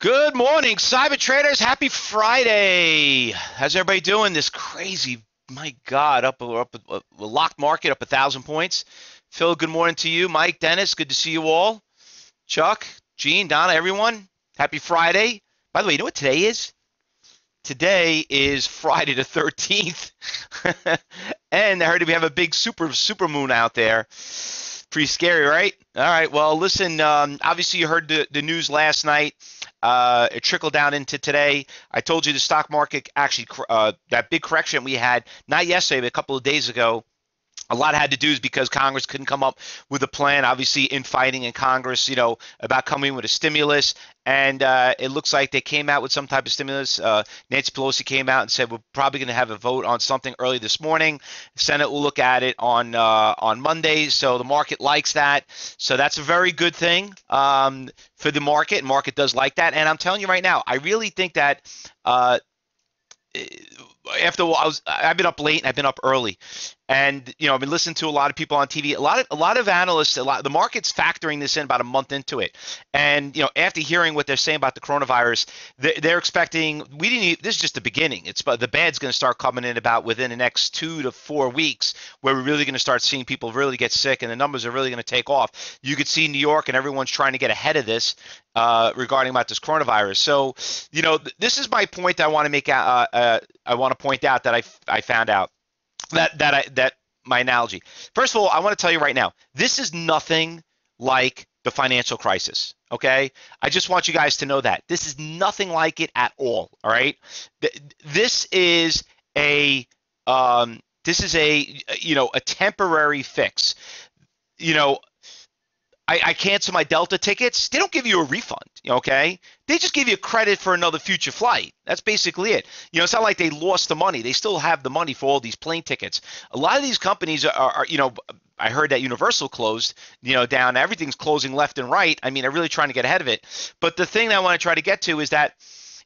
Good morning, cyber traders. Happy Friday. How's everybody doing? This crazy, my God, up up a locked market up a thousand points. Phil, good morning to you. Mike, Dennis, good to see you all. Chuck, Gene, Donna, everyone. Happy Friday. By the way, you know what today is? Today is Friday the 13th, and I heard we have a big super super moon out there. Pretty scary, right? All right. Well, listen. Um, obviously, you heard the, the news last night. Uh, it trickled down into today. I told you the stock market actually, uh, that big correction we had, not yesterday, but a couple of days ago, a lot had to do is because Congress couldn't come up with a plan. Obviously, in fighting in Congress, you know, about coming with a stimulus, and uh, it looks like they came out with some type of stimulus. Uh, Nancy Pelosi came out and said we're probably going to have a vote on something early this morning. Senate will look at it on uh, on Monday, so the market likes that. So that's a very good thing um, for the market. Market does like that, and I'm telling you right now, I really think that uh, after a while, I was I've been up late and I've been up early, and you know I've been listening to a lot of people on TV. A lot of a lot of analysts, a lot the market's factoring this in about a month into it, and you know after hearing what they're saying about the coronavirus, they're, expecting we didn't. This is just the beginning. It's but the bad's going to start coming in about within the next two to four weeks, where we're really going to start seeing people really get sick and the numbers are really going to take off. You could see New York and everyone's trying to get ahead of this uh, regarding about this coronavirus. So you know th- this is my point. I want to make. Uh, uh, I want to point out that I, I found out that that I that my analogy. First of all, I want to tell you right now, this is nothing like the financial crisis. Okay, I just want you guys to know that this is nothing like it at all. All right, this is a um, this is a you know a temporary fix. You know, I, I cancel my Delta tickets, they don't give you a refund, okay? They just give you credit for another future flight. That's basically it. You know, it's not like they lost the money. They still have the money for all these plane tickets. A lot of these companies are, are you know, I heard that Universal closed, you know, down. Everything's closing left and right. I mean, they're really trying to get ahead of it. But the thing that I want to try to get to is that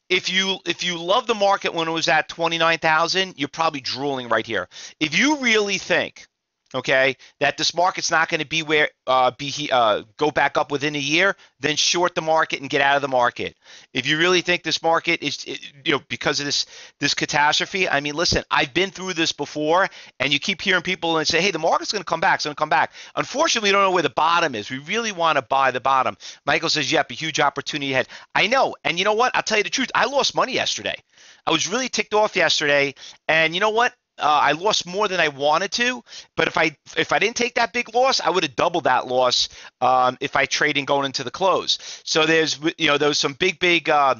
if you if you love the market when it was at 29,000, you're probably drooling right here. If you really think okay, that this market's not going to be where uh, be uh, go back up within a year, then short the market and get out of the market. If you really think this market is, you know, because of this this catastrophe, I mean, listen, I've been through this before, and you keep hearing people and say, hey, the market's going to come back, it's going to come back. Unfortunately, we don't know where the bottom is. We really want to buy the bottom. Michael says, yep, a huge opportunity ahead. I know, and you know what? I'll tell you the truth. I lost money yesterday. I was really ticked off yesterday, and you know what? Uh, I lost more than I wanted to, but if I if I didn't take that big loss, I would have doubled that loss um, if I traded going into the close. So there's you know there's some big big uh,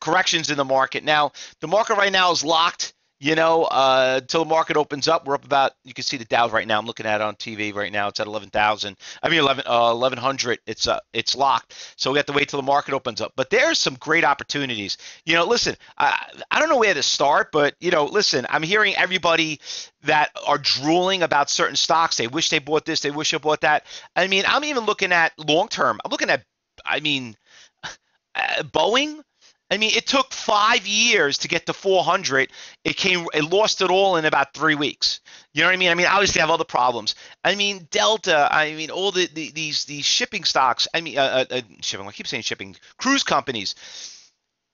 corrections in the market. Now the market right now is locked you know, uh, until the market opens up, we're up about. You can see the Dow right now. I'm looking at it on TV right now. It's at 11,000. I mean 11 uh, 1100. It's uh it's locked. So we have to wait till the market opens up. But there's some great opportunities. You know, listen, I I don't know where to start, but you know, listen, I'm hearing everybody that are drooling about certain stocks. They wish they bought this. They wish they bought that. I mean, I'm even looking at long term. I'm looking at. I mean, uh, Boeing. I mean, it took five years to get to 400. It came, it lost it all in about three weeks. You know what I mean? I mean, obviously, have other problems. I mean, Delta. I mean, all the, the these these shipping stocks. I mean, uh, uh, uh shipping. I keep saying shipping. Cruise companies.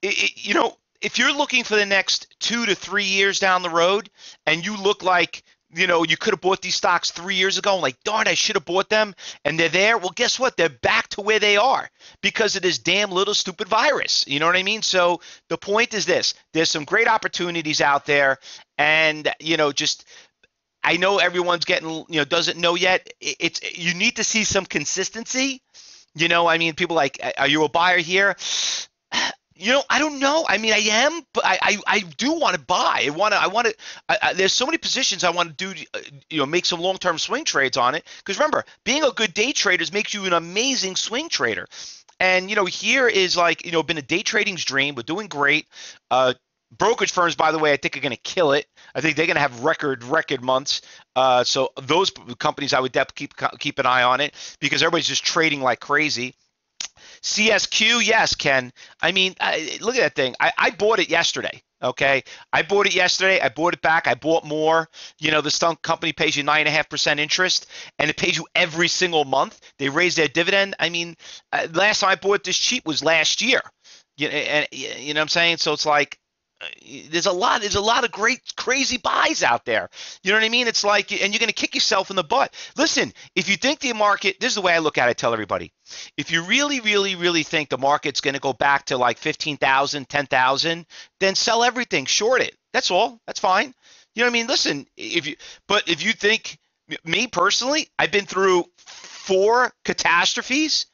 It, it, you know, if you're looking for the next two to three years down the road, and you look like you know, you could have bought these stocks three years ago. Like, darn, I should have bought them. And they're there. Well, guess what? They're back to where they are because of this damn little stupid virus. You know what I mean? So the point is this there's some great opportunities out there. And, you know, just I know everyone's getting, you know, doesn't know yet. It's you need to see some consistency. You know, I mean, people like, are you a buyer here? You know, I don't know. I mean, I am, but I, I, I do want to buy. I want to. I want to. there's so many positions I want to do. Uh, you know, make some long-term swing trades on it. Because remember, being a good day trader makes you an amazing swing trader. And you know, here is like you know, been a day trading's dream. We're doing great. Uh, brokerage firms, by the way, I think are going to kill it. I think they're going to have record record months. Uh, so those companies, I would definitely keep keep an eye on it because everybody's just trading like crazy. CSQ, yes, Ken. I mean, I, look at that thing. I, I bought it yesterday. Okay, I bought it yesterday. I bought it back. I bought more. You know, the stunk company pays you nine and a half percent interest, and it pays you every single month. They raise their dividend. I mean, uh, last time I bought this cheap was last year. You and you know what I'm saying? So it's like there's a lot there's a lot of great crazy buys out there. You know what i mean? It's like and you're going to kick yourself in the butt. Listen if you think the market this is the way i look at it I tell everybody. If you really really really think the market's going to go back to like 15,000 10,000 then sell everything. Short it. That's all. That's fine. You know what i mean? Listen if you but if you think me personally i've been through four catastrophes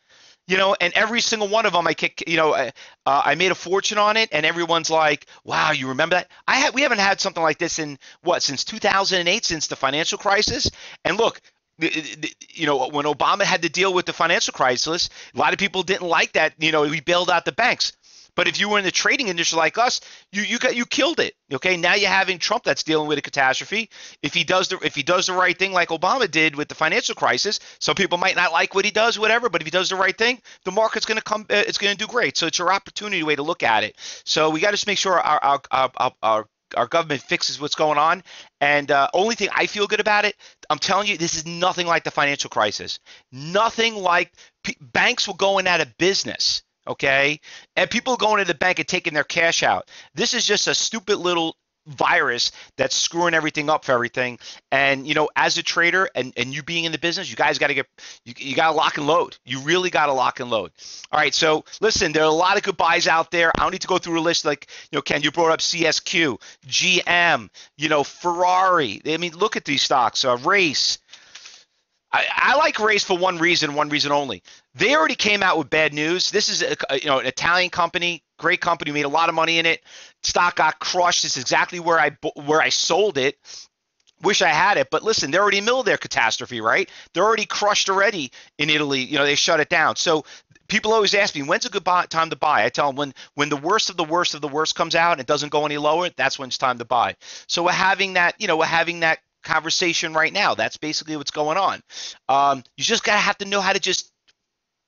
you know, and every single one of them, I kick, you know, uh, I made a fortune on it, and everyone's like, "Wow, you remember that?" I had, we haven't had something like this in what since 2008, since the financial crisis. And look, you know, when Obama had to deal with the financial crisis, a lot of people didn't like that. You know, we bailed out the banks. But if you were in the trading industry like us, you you got you killed it. Okay, now you're having Trump that's dealing with a catastrophe. If he does the if he does the right thing like Obama did with the financial crisis, some people might not like what he does, whatever. But if he does the right thing, the market's going to come. Uh, it's going to do great. So it's your opportunity way to look at it. So we got to just make sure our our our, our, our our government fixes what's going on. And uh, only thing I feel good about it, I'm telling you, this is nothing like the financial crisis. Nothing like p- banks were going out of business okay? And people going to the bank and taking their cash out. This is just a stupid little virus that's screwing everything up for everything. And you know, as a trader and, and you being in the business, you guys got to get you, you got to lock and load. You really got to lock and load. All right. So listen, there are a lot of good buys out there. I don't need to go through a list like you know, Ken, you brought up CSQ, GM, you know, Ferrari. I mean, look at these stocks. Uh, Race. I, I, like Race for one reason, one reason only. They already came out with bad news. This is a, you know an Italian company, great company, made a lot of money in it. Stock got crushed. Is exactly where I where I sold it. Wish I had it, but listen, they're already in the middle of their catastrophe, right? They're already crushed already in Italy. You know, they shut it down. So people always ask me, when's a good buy, time to buy? I tell them when when the worst of the worst of the worst comes out and it doesn't go any lower, that's when it's time to buy. So we're having that, you know, we're having that conversation right now. That's basically what's going on. Um, you just gotta have to know how to just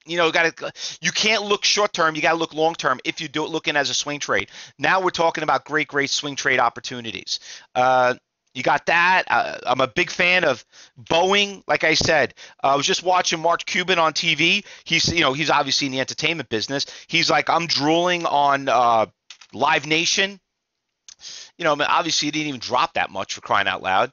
you know, got to you can't look short term. You got to look long term if you do it looking as a swing trade. Now we're talking about great, great swing trade opportunities. Uh, you got that. Uh, I'm a big fan of Boeing. Like I said, uh, I was just watching Mark Cuban on TV. He's, you know, he's obviously in the entertainment business. He's like, I'm drooling on uh, Live Nation. You know, obviously he didn't even drop that much for crying out loud.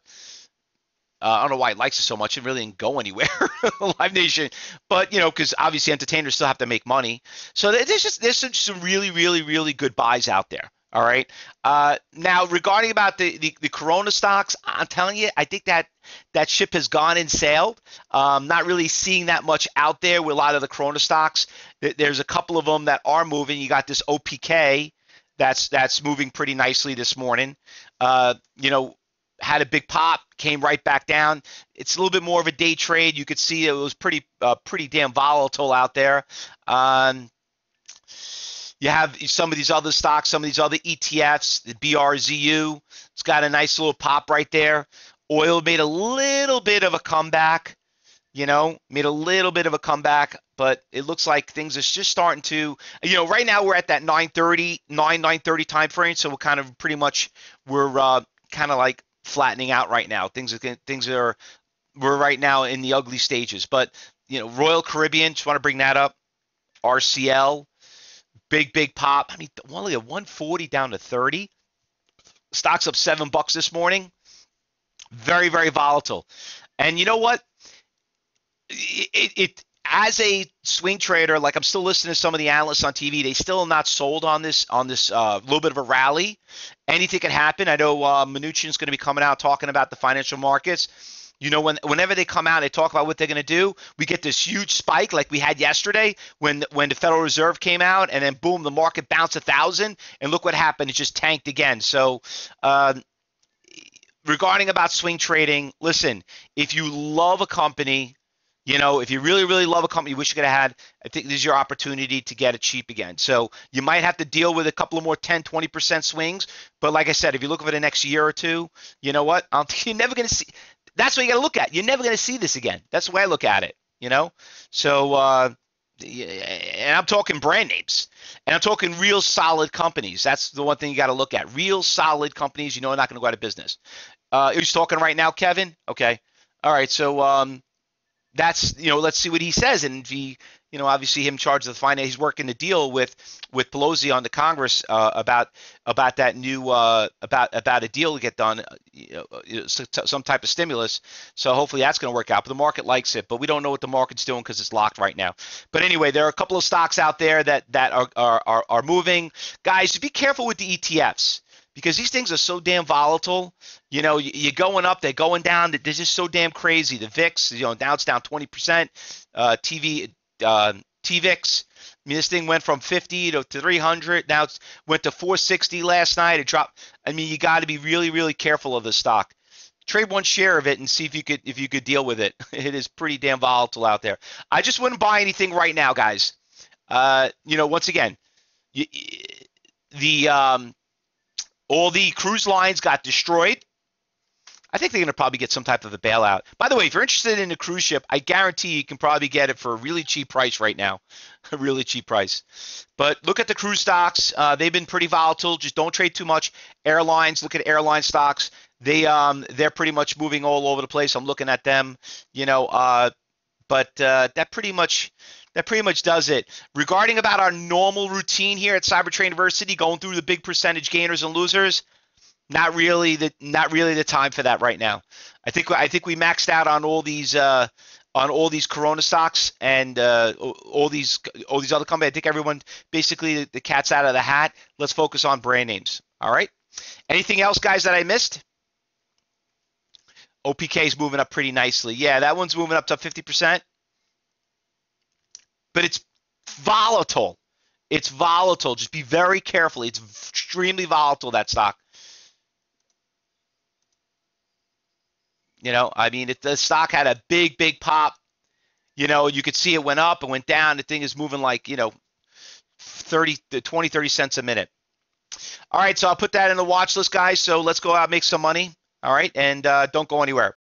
Uh, I don't know why he likes it so much. It really didn't go anywhere, Live Nation. But you know, because obviously entertainers still have to make money. So there's just there's some, some really, really, really good buys out there. All right. Uh, now regarding about the, the, the Corona stocks, I'm telling you, I think that that ship has gone and sailed. Um, not really seeing that much out there with a lot of the Corona stocks. There's a couple of them that are moving. You got this OPK that's that's moving pretty nicely this morning. Uh, you know, had a big pop, came right back down. It's a little bit more of a day trade. You could see it was pretty uh, pretty damn volatile out there. Um, you have some of these other stocks, some of these other ETFs, the BRZU. It's got a nice little pop right there. Oil made a little bit of a comeback, you know, made a little bit of a comeback, but it looks like things are just starting to, you know, right now we're at that 930, 9, 930 time frame. So we're kind of pretty much, we're uh, kind of like flattening out right now. Things are things are we're right now in the ugly stages. But you know, Royal Caribbean, just want to bring that up. RCL, big big pop. I mean, only a 140 down to 30. Stocks up seven bucks this morning. Very very volatile. And you know what? It, it as a swing trader, like I'm still listening to some of the analysts on TV, they still not sold on this on this uh, little bit of a rally. Anything can happen. I know uh, Mnuchin's going to be coming out talking about the financial markets. You know, when whenever they come out, they talk about what they're going to do. We get this huge spike like we had yesterday when when the Federal Reserve came out, and then boom, the market bounced a thousand, and look what happened. It just tanked again. So. Uh, regarding about swing trading, listen, if you love a company, you know, if you really, really love a company, you wish you could have had, I think this is your opportunity to get it cheap again. So you might have to deal with a couple of more 10, 20% swings. But like I said, if you look over the next year or two, you know what? you're never going to see. That's what you got to look at. You're never going to see this again. That's the way I look at it, you know? So, uh, and I'm talking brand names, and I'm talking real solid companies. That's the one thing you got to look at. Real solid companies, you know, are not going to go out of business. Uh, you're talking right now, Kevin? Okay. All right. So, um, that's you know let's see what he says. And if he you know obviously him charged with finance he's working the deal with with Pelosi on the Congress uh, about about that new uh, about about a deal to get done you know, uh, some type of stimulus. So hopefully that's going to work out but the market likes it but we don't know what the market's doing because it's locked right now. But anyway there are a couple of stocks out there that that are are, are, are moving. Guys be careful with the ETFs because these things are so damn volatile. You know, you're going up, they're going down. They're just so damn crazy. The VIX, you know, now it's down 20%. Uh, TV, uh, TVIX. I mean, this thing went from 50 to 300. Now it went to 460 last night. It dropped. I mean, you got to be really, really careful of the stock. Trade one share of it and see if you could if you could deal with it. It is pretty damn volatile out there. I just wouldn't buy anything right now, guys. Uh, you know, once again, you, the um, all the cruise lines got destroyed. I think they're going to probably get some type of a bailout. By the way, if you're interested in a cruise ship, I guarantee you can probably get it for a really cheap price right now. a really cheap price. But look at the cruise stocks. Uh, they've been pretty volatile. Just don't trade too much. Airlines, look at airline stocks. They um they're pretty much moving all over the place. I'm looking at them, you know, uh, but uh, that pretty much that pretty much does it. Regarding about our normal routine here at Cyber Trading University, going through the big percentage gainers and losers, not really the not really the time for that right now. I think I think we maxed out on all these uh, on all these Corona stocks and uh, all these all these other companies. I think everyone basically the cat's out of the hat. Let's focus on brand names. All right. Anything else, guys, that I missed? OPK is moving up pretty nicely. Yeah, that one's moving up to 50% but it's volatile. It's volatile. Just be very careful. It's extremely volatile, that stock. You know, I mean, it, the stock had a big, big pop. You know, you could see it went up and went down. The thing is moving like, you know, 30, 20, 30 cents a minute. All right, so I'll put that in the watch list, guys. So let's go out make some money. All right, and uh, don't go anywhere.